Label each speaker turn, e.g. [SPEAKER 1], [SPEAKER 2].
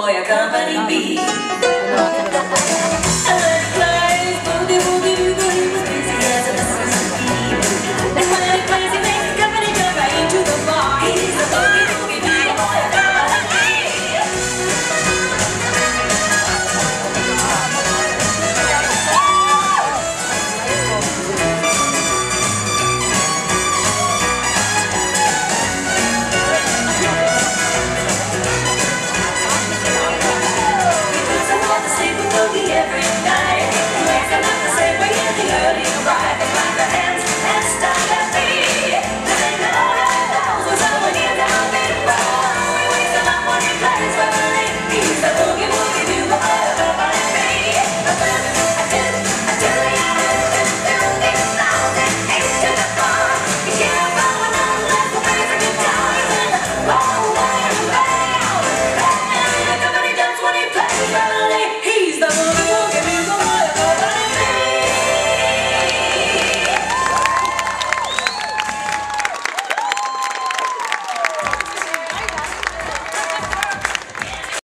[SPEAKER 1] boy, a company B. boogie every night.